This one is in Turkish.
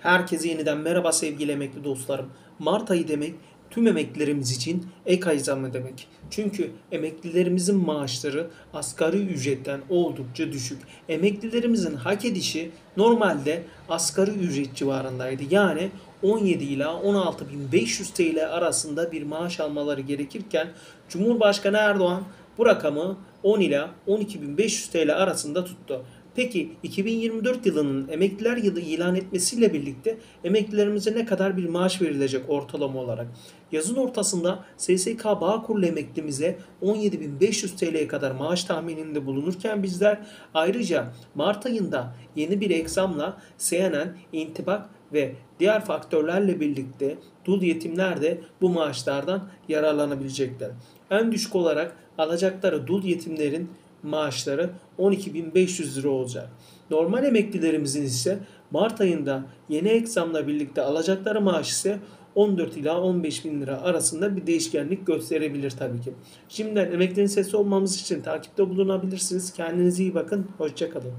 Herkese yeniden merhaba sevgili emekli dostlarım. Mart ayı demek tüm emeklilerimiz için ek ay zammı demek. Çünkü emeklilerimizin maaşları asgari ücretten oldukça düşük. Emeklilerimizin hak edişi normalde asgari ücret civarındaydı. Yani 17 ila 16.500 TL arasında bir maaş almaları gerekirken Cumhurbaşkanı Erdoğan bu rakamı 10 ila 12.500 TL arasında tuttu. Peki 2024 yılının emekliler yılı ilan etmesiyle birlikte emeklilerimize ne kadar bir maaş verilecek ortalama olarak? Yazın ortasında SSK Bağkurlu emeklimize 17.500 TL'ye kadar maaş tahmininde bulunurken bizler ayrıca Mart ayında yeni bir eksamla CNN, intibak ve diğer faktörlerle birlikte dul yetimler de bu maaşlardan yararlanabilecekler. En düşük olarak alacakları dul yetimlerin maaşları 12.500 lira olacak. Normal emeklilerimizin ise Mart ayında yeni eksamla birlikte alacakları maaş ise 14 ila 15 bin lira arasında bir değişkenlik gösterebilir tabii ki. Şimdiden emeklinin sesi olmamız için takipte bulunabilirsiniz. Kendinize iyi bakın. Hoşçakalın.